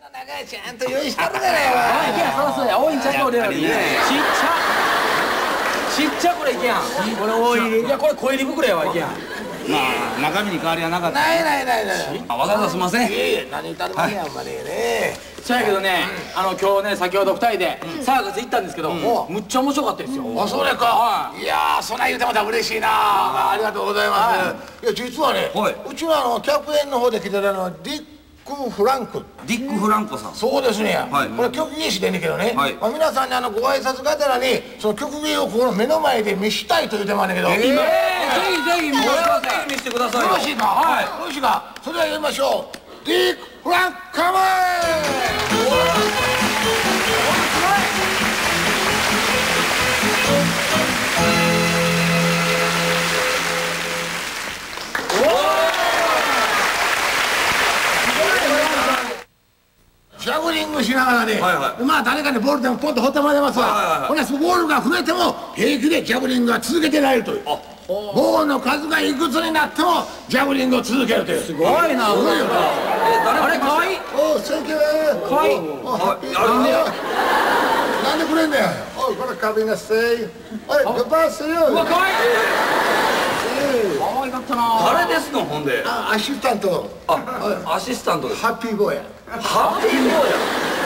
長いちゃんと用意してるからよあいけやそらそうや多いんちゃう俺よりちっちゃちっちゃこれいけやんこれ多いいやこれ小入り袋やわいけやんまあ中身に変わりはなかったないないないないあわざわざすいませんいえいえ何言ったるまねやんまねそうやけどねあの今日ね先ほど二人でサーカス行ったんですけどむっちゃ面白かったですよあそれかいやーそない言うてまた嬉しいなまあありがとうございますいや実はねはい。うちはあのキャプテンの方で来てるあのディック・フランク。ディック・フランコさん。そうですね、はい。これ曲芸師でんねんけどね、はい。まあ、皆さんにあのご挨拶がてらにその曲芸をこの目の前で見したいと言うてまんねんけど、えー。ぜひぜひもうぜひ見せてくださいよ。よろしいかはい。よろしいか？それではやりましょう。ディック・フランクカモジしながらね、はいはい。まあ誰かにボールでもポンと放ってもらいますわ、はいはいはい。ほなそのボールが増えても平気でジャグリングが続けてられるという。ボールの数がいくつになってもジャグリングを続けるという。すすごいなすごいよ。なあれかわいいおうセンキューかわいいなんでなんでくれんねんおいこれカビナステイ。おいグッバイスユうわーかわいいかわいかったな。誰ですのほんで？アシスタント。あアシスタントです。ハッピーボーイやハッピーボーや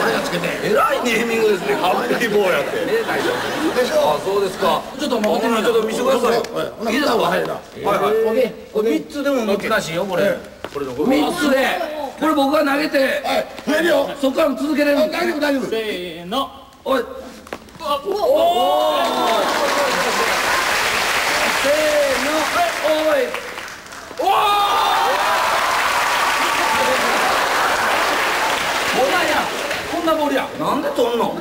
俺がつけて。えらいネーミングですね。ハッピーボーやって。でしょ。あそうですか。ちょっと待ってみちょっと見せてください。いいいですかはいはい。これ3つでも難しいよこれ。これ3つで。これ僕が投げて。はい。増えるよ。そこからも続けれる。大丈夫大丈夫。せーの。おい。せーのはいおいこんなんやこんなボールやなんで取んの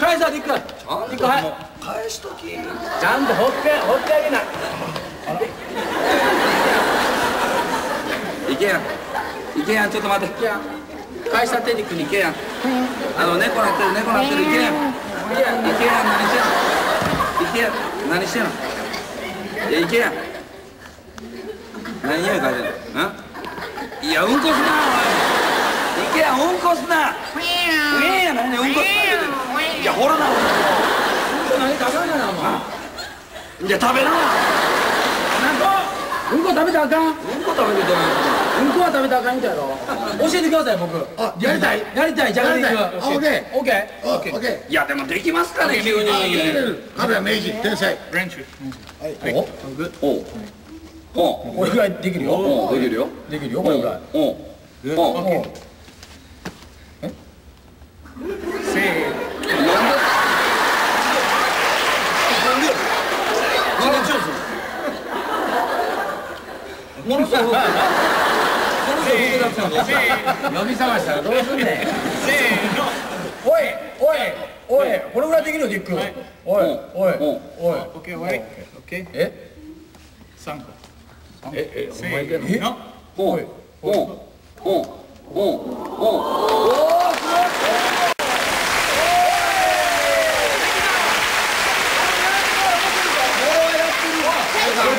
返さディックちゃんと返しとき。ちゃんと放って放ってあげな。いいけや。んいけやん。ちょっと待って。返したクにいけやん。あの猫なってる猫なってる。いけやん。いけやん。何してんの？いけやん。何してんの？いやいけやん。何匂い嗅いでんの？ん？いやうんこすなおいいけやんうんこすな。ウィーンや何ねうんこ。すないやほらな何かかんやなお前いや食べな。うんこ食べたらあかん？うんうんこ食べてどうなこは食べたらあかんみたいやろ。教えてください僕。あやりたい。やりたいジャグリングやりたいあオッケー。オッケー。おオッケいやでもできますかね急に。ー彼は明治天才。お？おおこれぐらいできるよおできるよできるよこれぐらいおおものすごくものすごく複雑なの呼び覚ましたらどうすんねんせーのおいおいおいこれぐらいできるよディックおいおいおいおいおいオッケーオッケーえ三個。ええお前せーの。おいおおおお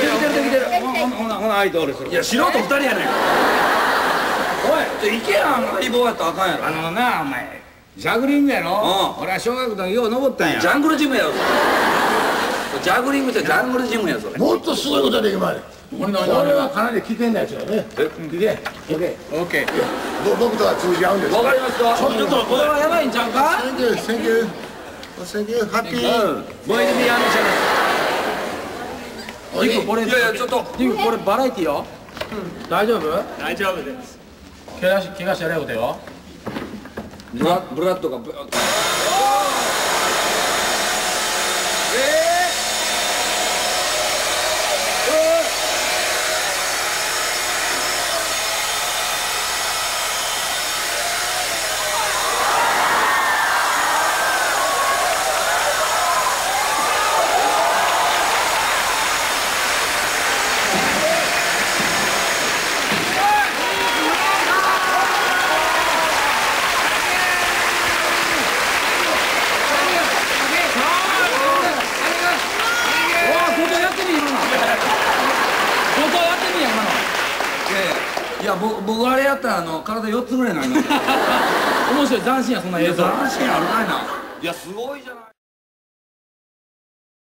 できてるできてるほな相手俺する。いや素人二人やねんおいいけやん相棒やったらあかんやろ。あのな、お前。ジャグリングやろ。うん。俺は小学校のよう登ったんや。ジャングルジムやろジャグリングってジャングルジムやそれもっとすごいことができまねこれはかなり危険なやつだね。え？いけオッケーオッケー。ぼ僕とは通じ合うんですわかりますかちょっとこれはやばいんちゃうか？Thank you, thank you. Thank you, happy. ボイルビアンおいディックこれいやいやちょっとディックこれバラエティよ大丈夫大丈夫です。怪我し怪我してやれよことよブラブラッドがブわあ後藤やってみ今の後藤やってみや今のいや僕僕あれやったらあの体4つぐらいになります 面白い。白い斬新やそんな映像。斬新あるかいな。いやすごいじゃない